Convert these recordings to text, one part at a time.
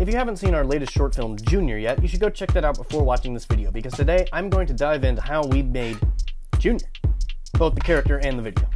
If you haven't seen our latest short film, Junior, yet, you should go check that out before watching this video, because today I'm going to dive into how we made Junior, both the character and the video.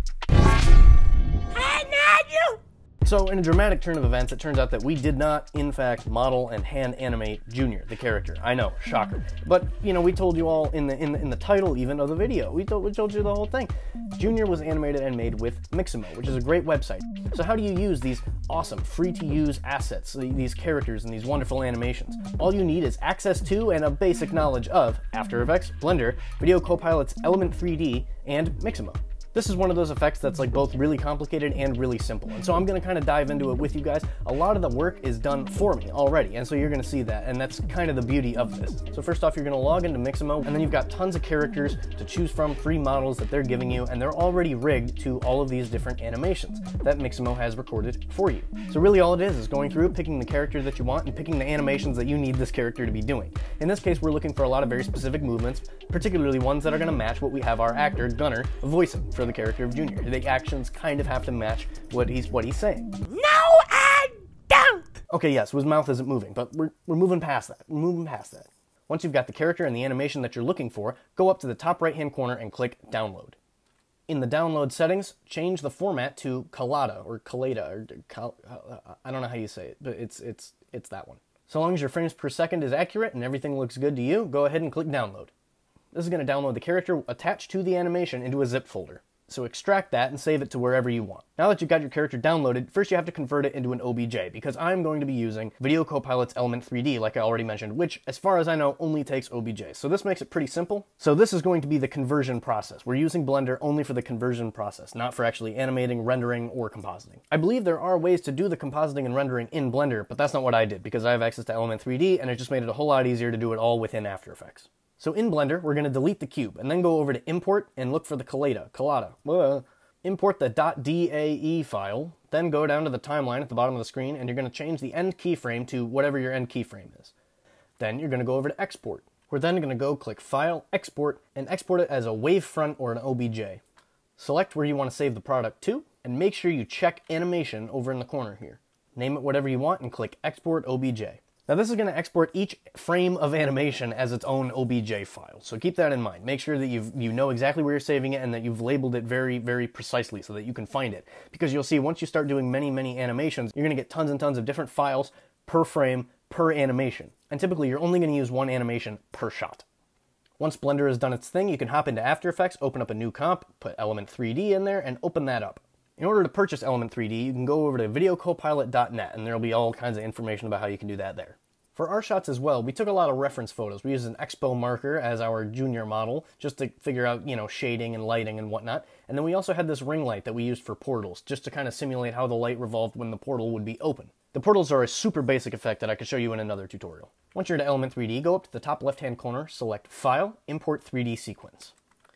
So, in a dramatic turn of events, it turns out that we did not, in fact, model and hand animate Junior, the character. I know, shocker. But you know, we told you all in the in the, in the title even of the video. We told we told you the whole thing. Junior was animated and made with Mixamo, which is a great website. So, how do you use these awesome, free-to-use assets, these characters and these wonderful animations? All you need is access to and a basic knowledge of After Effects, Blender, Video Copilot's Element 3D, and Mixamo. This is one of those effects that's like both really complicated and really simple. And so I'm gonna kind of dive into it with you guys. A lot of the work is done for me already. And so you're gonna see that. And that's kind of the beauty of this. So first off, you're gonna log into Mixamo and then you've got tons of characters to choose from, free models that they're giving you, and they're already rigged to all of these different animations that Mixamo has recorded for you. So really all it is is going through, picking the character that you want and picking the animations that you need this character to be doing. In this case, we're looking for a lot of very specific movements, particularly ones that are gonna match what we have our actor, Gunner, voicing for the character of Junior. The actions kind of have to match what he's what he's saying. No, I don't. Okay, yes, his mouth isn't moving, but we're we're moving past that. We're moving past that. Once you've got the character and the animation that you're looking for, go up to the top right hand corner and click Download. In the download settings, change the format to Collada or Collada or Cal, uh, I don't know how you say it, but it's it's it's that one. So long as your frames per second is accurate and everything looks good to you, go ahead and click download. This is going to download the character attached to the animation into a zip folder. So extract that and save it to wherever you want. Now that you've got your character downloaded, first you have to convert it into an OBJ because I'm going to be using Video Copilot's Element 3D like I already mentioned, which as far as I know only takes OBJ. So this makes it pretty simple. So this is going to be the conversion process. We're using Blender only for the conversion process, not for actually animating, rendering, or compositing. I believe there are ways to do the compositing and rendering in Blender, but that's not what I did because I have access to Element 3D and it just made it a whole lot easier to do it all within After Effects. So in Blender, we're going to delete the cube and then go over to import and look for the collada, collada. Uh, import the .dae file, then go down to the timeline at the bottom of the screen and you're going to change the end keyframe to whatever your end keyframe is. Then you're going to go over to export. We're then going to go click File, Export, and export it as a wavefront or an OBJ. Select where you want to save the product to, and make sure you check Animation over in the corner here. Name it whatever you want and click Export OBJ. Now this is going to export each frame of animation as its own OBJ file. So keep that in mind. Make sure that you you know exactly where you're saving it and that you've labeled it very, very precisely so that you can find it. Because you'll see once you start doing many, many animations, you're going to get tons and tons of different files per frame, per animation. And typically you're only going to use one animation per shot. Once Blender has done its thing, you can hop into After Effects, open up a new comp, put Element 3D in there, and open that up. In order to purchase Element 3D, you can go over to videocopilot.net and there'll be all kinds of information about how you can do that there. For our shots as well, we took a lot of reference photos. We used an Expo marker as our junior model just to figure out, you know, shading and lighting and whatnot. And then we also had this ring light that we used for portals just to kind of simulate how the light revolved when the portal would be open. The portals are a super basic effect that I could show you in another tutorial. Once you're to Element 3D, go up to the top left-hand corner, select File, Import 3D Sequence.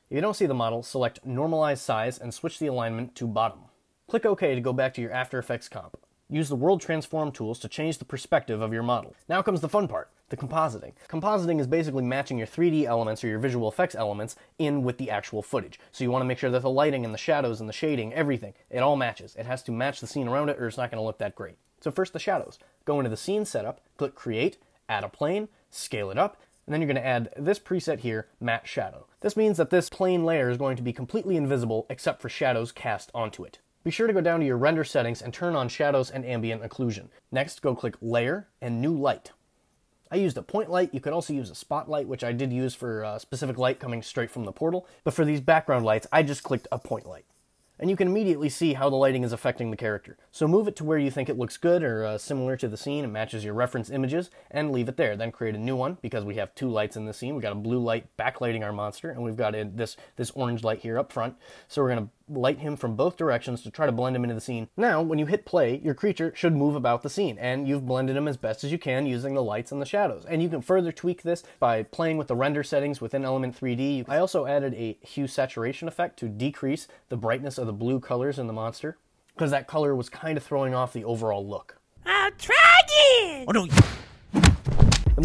If you don't see the model, select Normalize Size and switch the alignment to Bottom. Click OK to go back to your After Effects comp. Use the World Transform tools to change the perspective of your model. Now comes the fun part, the compositing. Compositing is basically matching your 3D elements or your visual effects elements in with the actual footage. So you want to make sure that the lighting and the shadows and the shading, everything, it all matches. It has to match the scene around it or it's not going to look that great. So first the shadows. Go into the scene setup, click create, add a plane, scale it up, and then you're going to add this preset here, matte shadow. This means that this plane layer is going to be completely invisible except for shadows cast onto it. Be sure to go down to your render settings and turn on shadows and ambient occlusion. Next, go click Layer and New Light. I used a point light. You could also use a spotlight, which I did use for a specific light coming straight from the portal. But for these background lights, I just clicked a point light and you can immediately see how the lighting is affecting the character. So move it to where you think it looks good or uh, similar to the scene and matches your reference images, and leave it there. Then create a new one because we have two lights in the scene. We've got a blue light backlighting our monster, and we've got a, this this orange light here up front. So we're going to light him from both directions to try to blend him into the scene. Now, when you hit play, your creature should move about the scene, and you've blended him as best as you can using the lights and the shadows. And you can further tweak this by playing with the render settings within Element 3D. I also added a hue saturation effect to decrease the brightness of the blue colors in the monster, because that color was kind of throwing off the overall look. I'll try again! Oh no!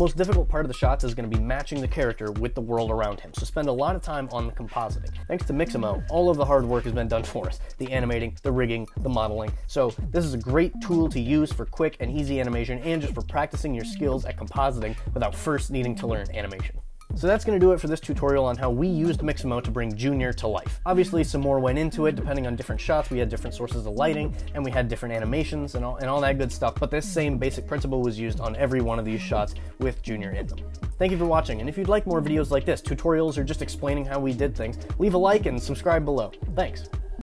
Most difficult part of the shots is going to be matching the character with the world around him, so spend a lot of time on the compositing. Thanks to Mixamo, all of the hard work has been done for us the animating, the rigging, the modeling. So, this is a great tool to use for quick and easy animation and just for practicing your skills at compositing without first needing to learn animation. So that's going to do it for this tutorial on how we used Mixamo to bring Junior to life. Obviously, some more went into it depending on different shots. We had different sources of lighting, and we had different animations and all, and all that good stuff, but this same basic principle was used on every one of these shots with Junior in them. Thank you for watching, and if you'd like more videos like this, tutorials or just explaining how we did things, leave a like and subscribe below. Thanks.